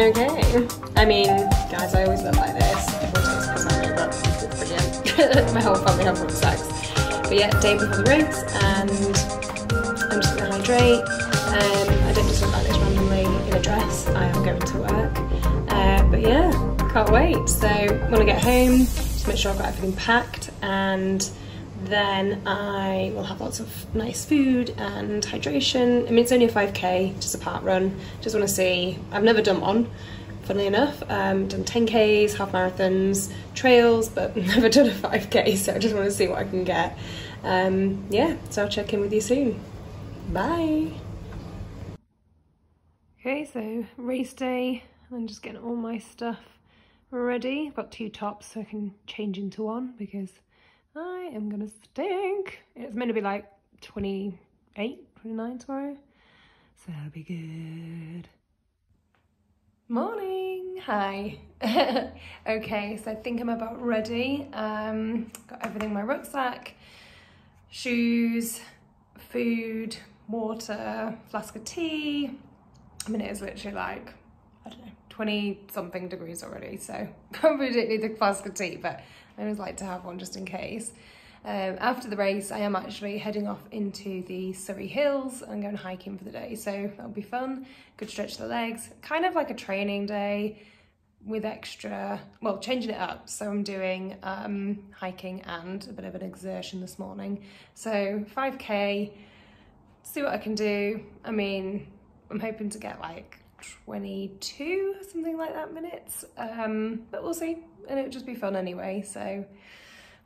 Okay. I mean, guys, I always look like this. Everyone at but it's brilliant. My whole family have one sex. But yeah, day before the race, and I'm just gonna hydrate. Um, I don't just look like this randomly in a dress. I am going to work. Uh, but yeah, can't wait. So when I get home, just make sure I've got everything packed and then I will have lots of nice food and hydration. I mean, it's only a 5k, just a park run. Just want to see, I've never done one, funnily enough. Um, done 10ks, half marathons, trails, but never done a 5k, so I just want to see what I can get. Um, yeah, so I'll check in with you soon. Bye. Okay, so race day. I'm just getting all my stuff ready. I've got two tops so I can change into one because I am gonna stink. It's meant to be like 28, 29 tomorrow. So that'll be good. Morning, hi. okay, so I think I'm about ready. Um, got everything in my rucksack, shoes, food, water, flask of tea. I mean, it is literally like, I don't know, 20 something degrees already. So probably don't need the flask of tea, but I always like to have one just in case. Um, after the race, I am actually heading off into the Surrey Hills and going hiking for the day. So that'll be fun. Good stretch the legs. Kind of like a training day with extra, well, changing it up. So I'm doing um, hiking and a bit of an exertion this morning. So 5K, see what I can do. I mean, I'm hoping to get like 22, something like that minutes. Um, but we'll see. And it'll just be fun anyway. So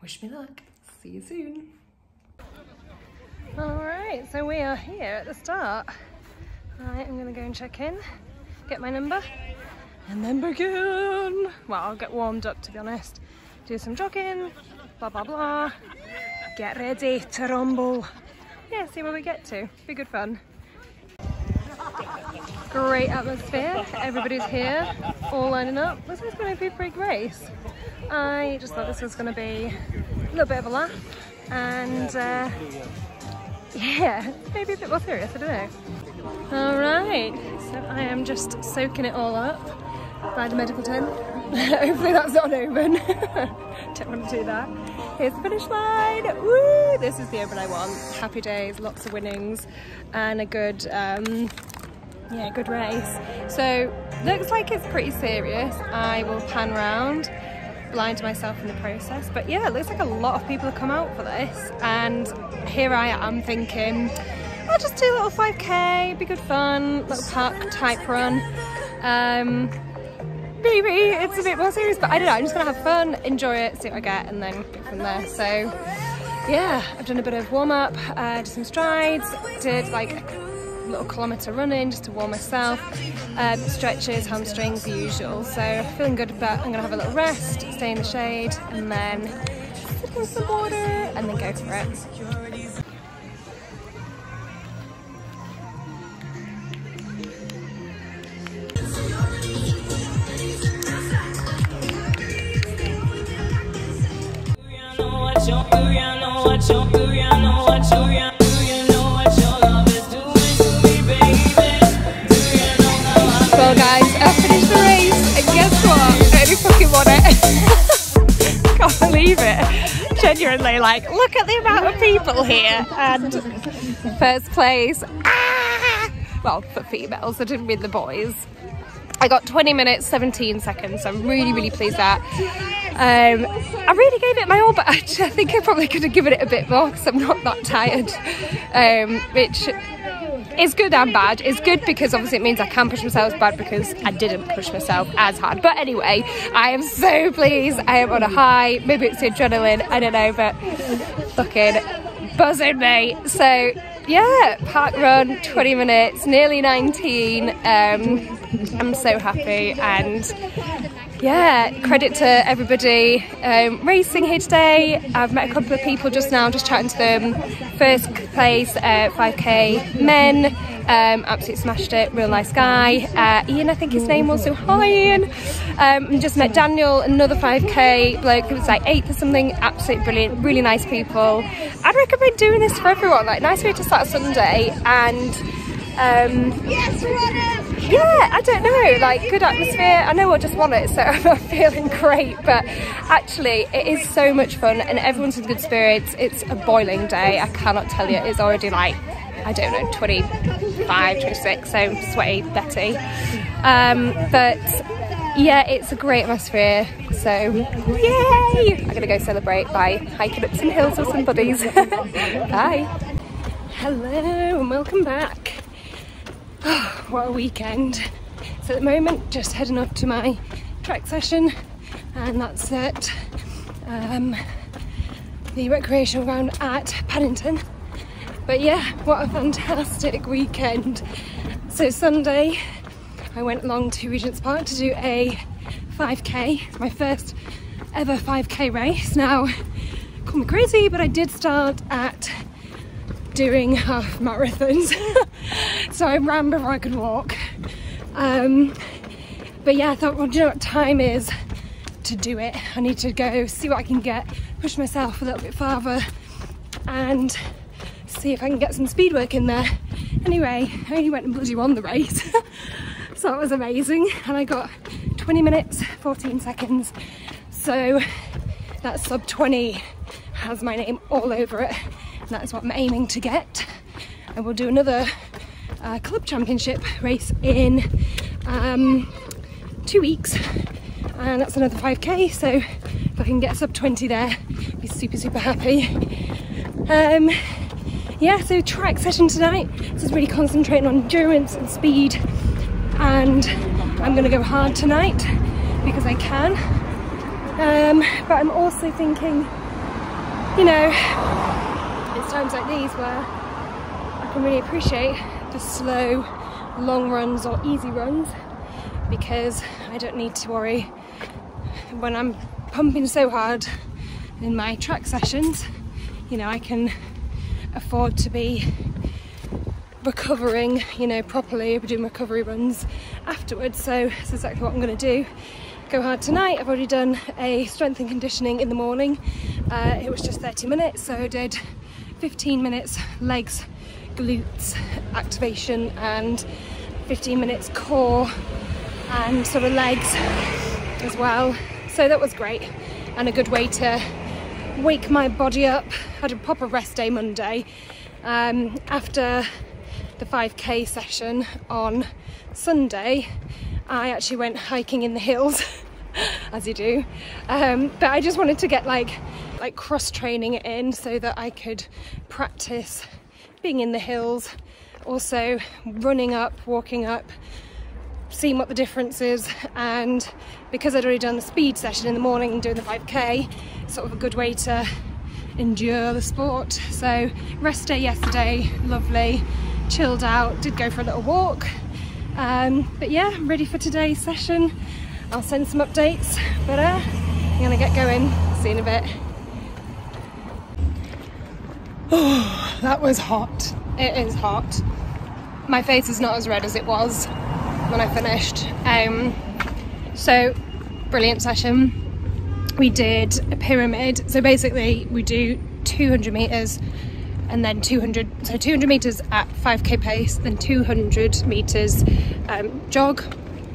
wish me luck. See you soon. All right, so we are here at the start. All right, I'm gonna go and check in, get my number, and then begin. Well, I'll get warmed up to be honest. Do some jogging, blah, blah, blah. Get ready to rumble. Yeah, see where we get to. Be good fun. Great atmosphere. Everybody's here, all lining up. This is going to be a pretty race. I just thought this was going to be a little bit of a laugh and uh, yeah, maybe a bit more serious, I don't know. All right, so I am just soaking it all up by the medical tent. Hopefully that's not open. don't want to do that. Here's the finish line. Woo! This is the open I want. Happy days, lots of winnings, and a good, um, yeah, good race. So looks like it's pretty serious. I will pan round blind myself in the process. But yeah, it looks like a lot of people have come out for this. And here I am thinking, I'll just do a little 5k, be good fun, little park type run. Um, maybe it's a bit more serious, but I don't know, I'm just gonna have fun, enjoy it, see what I get, and then from there. So yeah, I've done a bit of warm up, uh, did some strides, did like little kilometre running just to warm myself, um, stretches, hamstrings, the usual. So feeling good, but I'm gonna have a little rest, stay in the shade, and then in some water, and then go for it. Fucking won it. Can't believe it. Genuinely like, look at the amount of people here and first place. Ah! Well, for females, I didn't win the boys. I got 20 minutes, 17 seconds, so I'm really, really pleased that. Um, I really gave it my all, but I think I probably could have given it a bit more because I'm not that tired, um, which is good and bad. It's good because obviously it means I can push myself, bad because I didn't push myself as hard. But anyway, I am so pleased. I am on a high. Maybe it's the adrenaline, I don't know, but fucking buzzing me. So yeah, park run, 20 minutes, nearly 19. Um, I'm so happy and yeah, credit to everybody um, racing here today. I've met a couple of people just now, just chatting to them. First place, uh, 5k men, um, absolutely smashed it, real nice guy. Uh, Ian, I think his name was, so hi Ian. Um, just met Daniel, another 5k bloke who was like 8th or something, absolutely brilliant, really nice people. I'd recommend doing this for everyone, like nice way to start Sunday and um, yeah, I don't know, like good atmosphere. I know I just won it, so I'm feeling great, but actually it is so much fun and everyone's in good spirits. It's a boiling day, I cannot tell you. It's already like, I don't know, 25, 26, so sweaty Betty. Um, but yeah, it's a great atmosphere. So, yay! I'm gonna go celebrate by hiking up some hills with some buddies. Bye. Hello and welcome back. Oh, what a weekend. So at the moment, just heading up to my track session and that's at um, the recreational ground at Paddington. But yeah, what a fantastic weekend. So Sunday, I went along to Regent's Park to do a 5k. It's my first ever 5k race. Now, call me crazy, but I did start at doing half marathons. so I ran before I could walk. Um, but yeah, I thought, well, do you know what time is to do it? I need to go see what I can get, push myself a little bit farther and see if I can get some speed work in there. Anyway, I only went and bloody won the race. so it was amazing. And I got 20 minutes, 14 seconds. So that sub 20 has my name all over it. And that is what I'm aiming to get. I will do another uh, club championship race in um, two weeks. And that's another 5k. So if I can get sub 20 there, I'll be super, super happy. Um, yeah, so track session tonight. This is really concentrating on endurance and speed. And I'm gonna go hard tonight because I can. Um, but I'm also thinking, you know, times like these where I can really appreciate the slow, long runs or easy runs because I don't need to worry when I'm pumping so hard in my track sessions. You know, I can afford to be recovering, you know, properly, doing recovery runs afterwards. So that's exactly what I'm going to do. Go hard tonight. I've already done a strength and conditioning in the morning. Uh, it was just 30 minutes, so I did 15 minutes legs, glutes activation, and 15 minutes core and sort of legs as well. So that was great and a good way to wake my body up. I had a proper rest day Monday. Um, after the 5k session on Sunday, I actually went hiking in the hills, as you do. Um, but I just wanted to get like like cross training it in so that I could practice being in the hills, also running up, walking up, seeing what the difference is. And because I'd already done the speed session in the morning and doing the 5k sort of a good way to endure the sport. So rest day yesterday lovely. Chilled out did go for a little walk. Um, but yeah I'm ready for today's session. I'll send some updates but uh, I'm gonna get going. See you in a bit oh that was hot it is hot my face is not as red as it was when I finished. Um, so, brilliant session. We did a pyramid. So basically, we do 200 meters and then 200 so 200 meters at 5k pace then 200 meters um, jog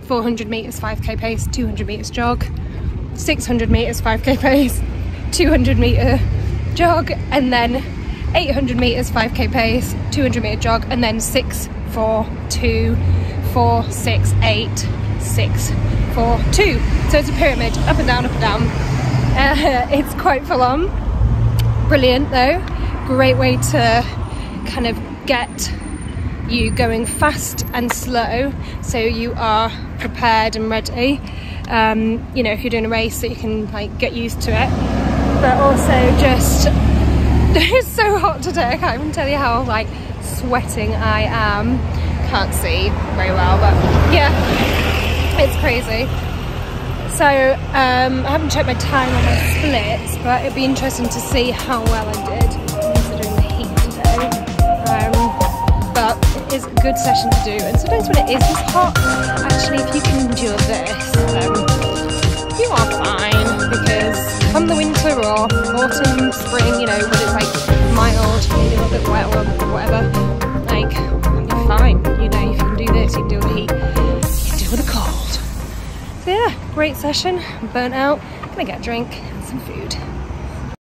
400 meters 5k pace 200 meters jog 600 meters 5k pace 200 meter jog and then 800 meters 5k pace 200 meter jog and then 6 4 2 four, six, eight, six, four, two. So it's a pyramid, up and down, up and down. Uh, it's quite full on. Brilliant though. Great way to kind of get you going fast and slow so you are prepared and ready. Um, you know, if you're doing a race that you can like get used to it. But also just, it's so hot today, I can't even tell you how like sweating I am can't see very well, but yeah, it's crazy. So um, I haven't checked my time on my splits, but it'd be interesting to see how well I did considering the heat today. Um, but it is a good session to do, and sometimes when it is this hot, actually if you can endure this, then or autumn, spring, you know, when it's like mild, a little bit wet or whatever, like, you're fine. You know, if you can do this, you can deal with the heat, you can deal with the cold. So yeah, great session, burnt out, gonna get a drink and some food.